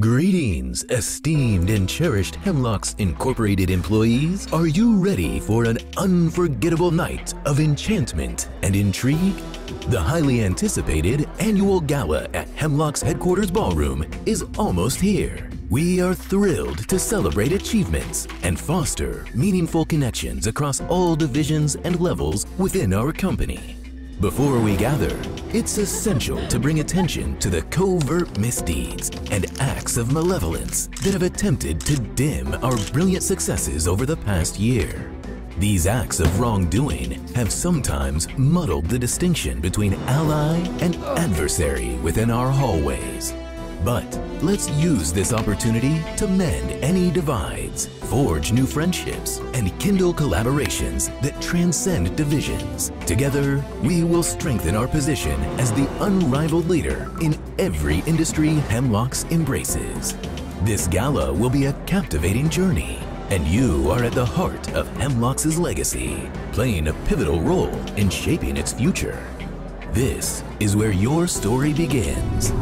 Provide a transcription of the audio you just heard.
Greetings, esteemed and cherished Hemlocks Incorporated employees. Are you ready for an unforgettable night of enchantment and intrigue? The highly anticipated annual gala at Hemlock's headquarters ballroom is almost here. We are thrilled to celebrate achievements and foster meaningful connections across all divisions and levels within our company. Before we gather, it's essential to bring attention to the covert misdeeds and acts of malevolence that have attempted to dim our brilliant successes over the past year. These acts of wrongdoing have sometimes muddled the distinction between ally and adversary within our hallways. But let's use this opportunity to mend any divides, forge new friendships, and kindle collaborations that transcend divisions. Together, we will strengthen our position as the unrivaled leader in every industry Hemlocks embraces. This gala will be a captivating journey, and you are at the heart of Hemlocks' legacy, playing a pivotal role in shaping its future. This is where your story begins.